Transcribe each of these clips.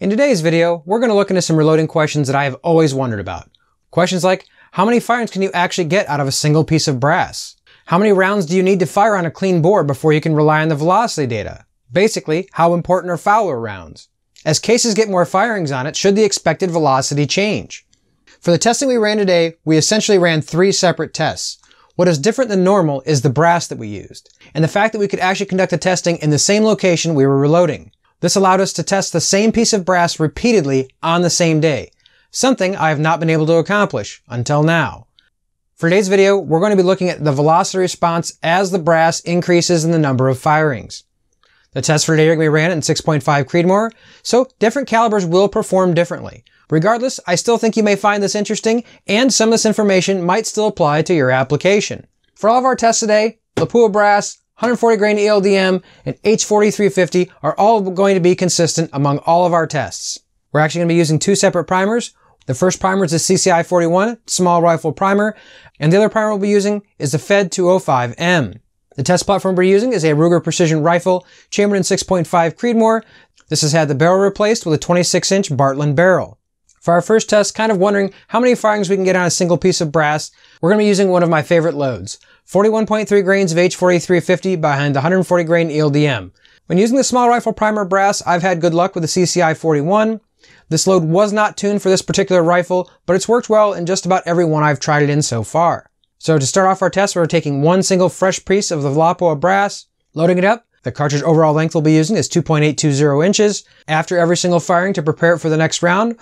In today's video, we're going to look into some reloading questions that I have always wondered about. Questions like, how many firings can you actually get out of a single piece of brass? How many rounds do you need to fire on a clean bore before you can rely on the velocity data? Basically, how important are fouler rounds? As cases get more firings on it, should the expected velocity change? For the testing we ran today, we essentially ran three separate tests. What is different than normal is the brass that we used, and the fact that we could actually conduct the testing in the same location we were reloading. This allowed us to test the same piece of brass repeatedly on the same day, something I have not been able to accomplish until now. For today's video, we're going to be looking at the velocity response as the brass increases in the number of firings. The test for today be ran at 6.5 Creedmoor, so different calibers will perform differently. Regardless, I still think you may find this interesting, and some of this information might still apply to your application. For all of our tests today, Lapua brass, 140 grain ELDM, and H4350 are all going to be consistent among all of our tests. We're actually going to be using two separate primers. The first primer is the CCI 41 small rifle primer, and the other primer we'll be using is the Fed 205M. The test platform we're using is a Ruger Precision Rifle, chambered in 6.5 Creedmoor. This has had the barrel replaced with a 26 inch Bartlein barrel. For our first test, kind of wondering how many firings we can get on a single piece of brass, we're going to be using one of my favorite loads, 41.3 grains of H4350 behind the 140 grain ELDM. When using the small rifle primer brass, I've had good luck with the CCI 41. This load was not tuned for this particular rifle, but it's worked well in just about every one I've tried it in so far. So to start off our test, we're taking one single fresh piece of the Lapua brass, loading it up. The cartridge overall length we'll be using is 2.820 inches. After every single firing to prepare it for the next round,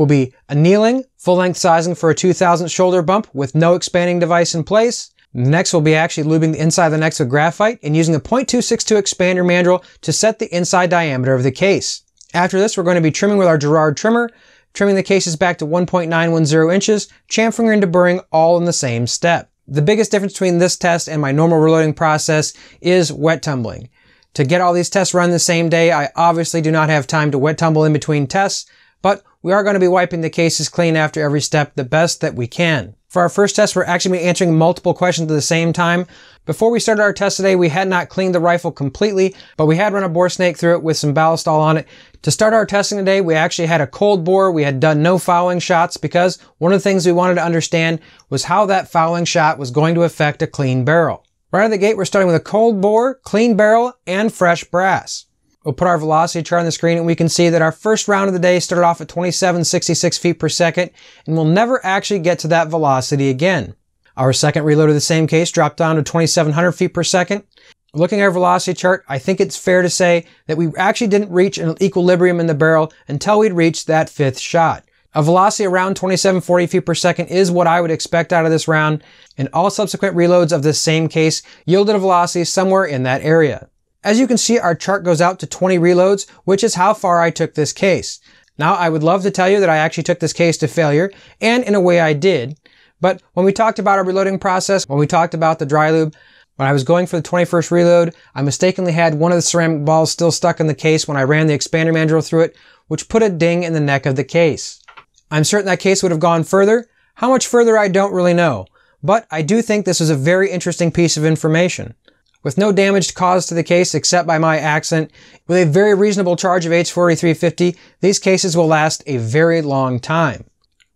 will be annealing, full length sizing for a 2000 shoulder bump with no expanding device in place, Next, we'll be actually lubing the inside of the necks with graphite and using a .262 expander mandrel to set the inside diameter of the case. After this, we're going to be trimming with our Giraud trimmer, trimming the cases back to 1.910 inches, chamfering and deburring all in the same step. The biggest difference between this test and my normal reloading process is wet tumbling. To get all these tests run the same day, I obviously do not have time to wet tumble in between tests, but we are going to be wiping the cases clean after every step the best that we can. For our first test, we're actually answering multiple questions at the same time. Before we started our test today, we had not cleaned the rifle completely, but we had run a bore snake through it with some ballistol on it. To start our testing today, we actually had a cold bore. We had done no fouling shots because one of the things we wanted to understand was how that fouling shot was going to affect a clean barrel. Right out of the gate, we're starting with a cold bore, clean barrel, and fresh brass. We'll put our velocity chart on the screen and we can see that our first round of the day started off at 2766 feet per second and we'll never actually get to that velocity again. Our second reload of the same case dropped down to 2700 feet per second. Looking at our velocity chart, I think it's fair to say that we actually didn't reach an equilibrium in the barrel until we'd reached that fifth shot. A velocity around 2740 feet per second is what I would expect out of this round, and all subsequent reloads of this same case yielded a velocity somewhere in that area. As you can see, our chart goes out to 20 reloads, which is how far I took this case. Now, I would love to tell you that I actually took this case to failure, and in a way I did. But when we talked about our reloading process, when we talked about the dry lube, when I was going for the 21st reload, I mistakenly had one of the ceramic balls still stuck in the case when I ran the expander mandrel through it, which put a ding in the neck of the case. I'm certain that case would have gone further. How much further I don't really know. But I do think this is a very interesting piece of information. With no damage caused to the case except by my accident, with a very reasonable charge of H4350, these cases will last a very long time.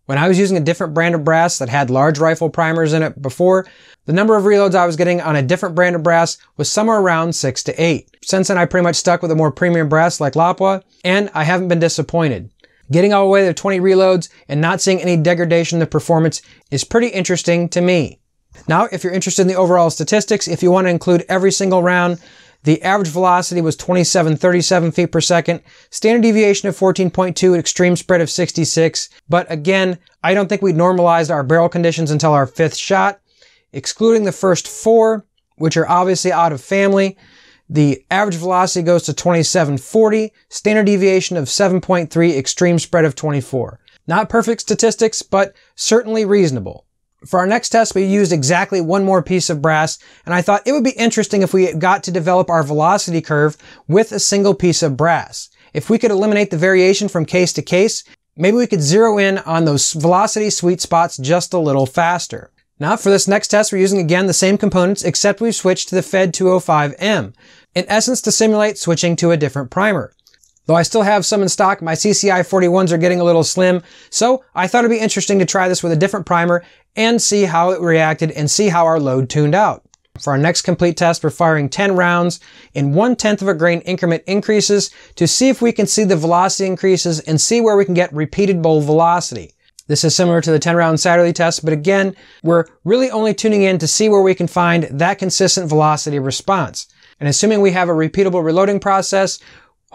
When I was using a different brand of brass that had large rifle primers in it before, the number of reloads I was getting on a different brand of brass was somewhere around 6 to 8. Since then I pretty much stuck with a more premium brass like Lapua, and I haven't been disappointed. Getting all the way to 20 reloads and not seeing any degradation in the performance is pretty interesting to me. Now, if you're interested in the overall statistics, if you want to include every single round, the average velocity was 2737 feet per second, standard deviation of 14.2, extreme spread of 66. But again, I don't think we normalized our barrel conditions until our fifth shot. Excluding the first four, which are obviously out of family, the average velocity goes to 2740, standard deviation of 7.3, extreme spread of 24. Not perfect statistics, but certainly reasonable. For our next test, we used exactly one more piece of brass, and I thought it would be interesting if we got to develop our velocity curve with a single piece of brass. If we could eliminate the variation from case to case, maybe we could zero in on those velocity sweet spots just a little faster. Now for this next test, we're using again the same components, except we've switched to the Fed 205M, in essence to simulate switching to a different primer. Though I still have some in stock, my CCI 41s are getting a little slim, so I thought it'd be interesting to try this with a different primer and see how it reacted and see how our load tuned out. For our next complete test, we're firing 10 rounds in one tenth of a grain increment increases to see if we can see the velocity increases and see where we can get repeated bowl velocity. This is similar to the 10 round Satterlee test, but again, we're really only tuning in to see where we can find that consistent velocity response. And assuming we have a repeatable reloading process,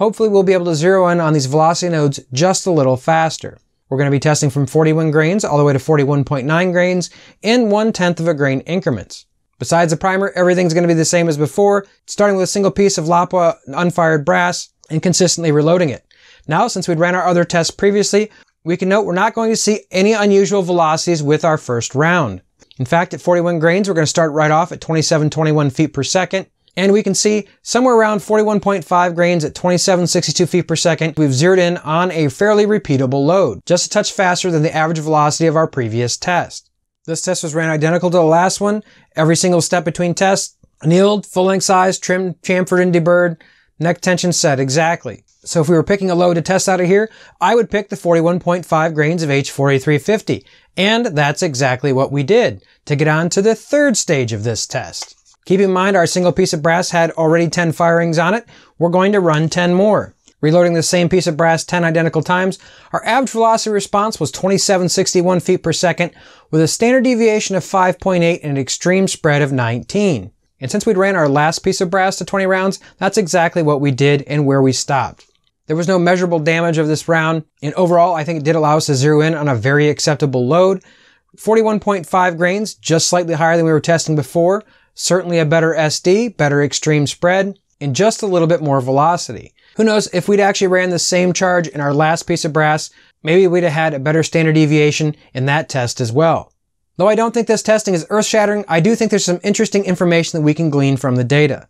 hopefully we'll be able to zero in on these velocity nodes just a little faster. We're going to be testing from 41 grains all the way to 41.9 grains in one tenth of a grain increments. Besides the primer, everything's going to be the same as before, starting with a single piece of Lapua unfired brass and consistently reloading it. Now, since we'd ran our other tests previously, we can note we're not going to see any unusual velocities with our first round. In fact, at 41 grains, we're going to start right off at 2721 feet per second. And we can see somewhere around 41.5 grains at 2762 feet per second, we've zeroed in on a fairly repeatable load, just a touch faster than the average velocity of our previous test. This test was ran identical to the last one. Every single step between tests, annealed, full length size, trimmed, chamfered, and deburred, neck tension set exactly. So if we were picking a load to test out of here, I would pick the 41.5 grains of H4350. And that's exactly what we did to get on to the third stage of this test. Keep in mind our single piece of brass had already 10 firings on it. We're going to run 10 more. Reloading the same piece of brass 10 identical times, our average velocity response was 2761 feet per second with a standard deviation of 5.8 and an extreme spread of 19. And since we'd ran our last piece of brass to 20 rounds, that's exactly what we did and where we stopped. There was no measurable damage of this round, and overall, I think it did allow us to zero in on a very acceptable load. 41.5 grains, just slightly higher than we were testing before. Certainly a better SD, better extreme spread, and just a little bit more velocity. Who knows, if we'd actually ran the same charge in our last piece of brass, maybe we'd have had a better standard deviation in that test as well. Though I don't think this testing is earth-shattering, I do think there's some interesting information that we can glean from the data.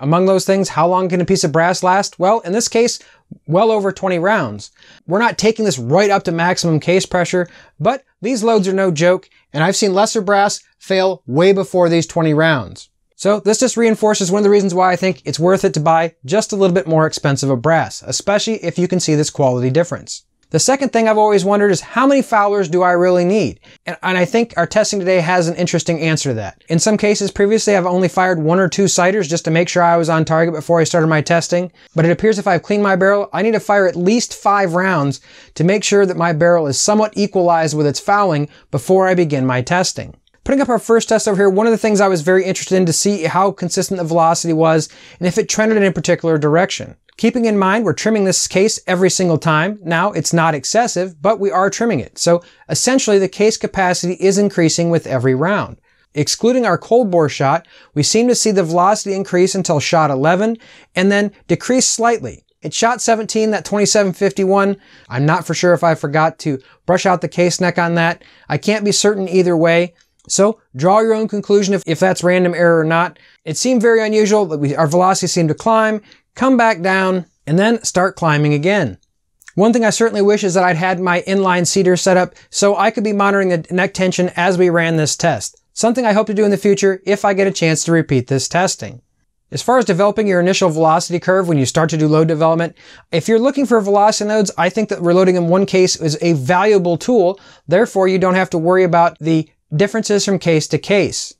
Among those things, how long can a piece of brass last? Well, in this case, well over 20 rounds. We're not taking this right up to maximum case pressure, but these loads are no joke, and I've seen lesser brass fail way before these 20 rounds. So this just reinforces one of the reasons why I think it's worth it to buy just a little bit more expensive of brass, especially if you can see this quality difference. The second thing I've always wondered is how many foulers do I really need? And, and, I think our testing today has an interesting answer to that. In some cases previously I've only fired one or two sighters just to make sure I was on target before I started my testing. But it appears if I've cleaned my barrel, I need to fire at least five rounds to make sure that my barrel is somewhat equalized with its fouling before I begin my testing. Putting up our first test over here, one of the things I was very interested in to see how consistent the velocity was and if it trended in a particular direction. Keeping in mind, we're trimming this case every single time. Now, it's not excessive, but we are trimming it. So essentially, the case capacity is increasing with every round. Excluding our cold bore shot, we seem to see the velocity increase until shot 11 and then decrease slightly. It shot 17, that 2751. I'm not for sure if I forgot to brush out the case neck on that. I can't be certain either way. So draw your own conclusion if, if that's random error or not. It seemed very unusual that our velocity seemed to climb, come back down, and then start climbing again. One thing I certainly wish is that I'd had my inline seater set up so I could be monitoring the neck tension as we ran this test. Something I hope to do in the future if I get a chance to repeat this testing. As far as developing your initial velocity curve when you start to do load development, if you're looking for velocity nodes, I think that reloading in one case is a valuable tool. Therefore, you don't have to worry about the differences from case to case.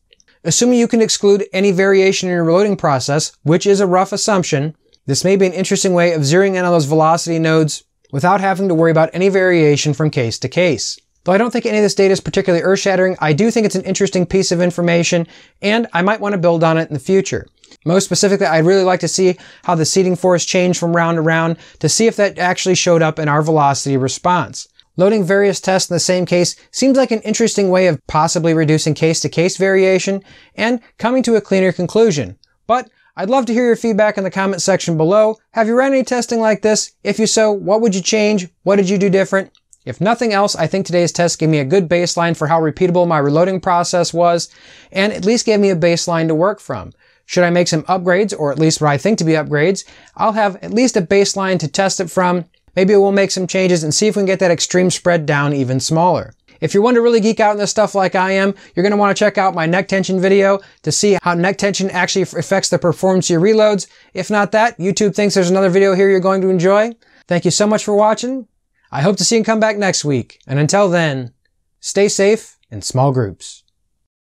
Assuming you can exclude any variation in your reloading process, which is a rough assumption, this may be an interesting way of zeroing in on those velocity nodes without having to worry about any variation from case to case. Though I don't think any of this data is particularly earth-shattering, I do think it's an interesting piece of information, and I might want to build on it in the future. Most specifically, I'd really like to see how the seating force changed from round to round to see if that actually showed up in our velocity response. Loading various tests in the same case seems like an interesting way of possibly reducing case-to-case variation and coming to a cleaner conclusion. But I'd love to hear your feedback in the comment section below. Have you run any testing like this? If you so, what would you change? What did you do different? If nothing else, I think today's test gave me a good baseline for how repeatable my reloading process was, and at least gave me a baseline to work from. Should I make some upgrades, or at least what I think to be upgrades, I'll have at least a baseline to test it from. Maybe we'll make some changes and see if we can get that extreme spread down even smaller. If you want to really geek out on this stuff like I am, you're going to want to check out my neck tension video to see how neck tension actually affects the performance of your reloads. If not that, YouTube thinks there's another video here you're going to enjoy. Thank you so much for watching. I hope to see you come back next week. And until then, stay safe in small groups.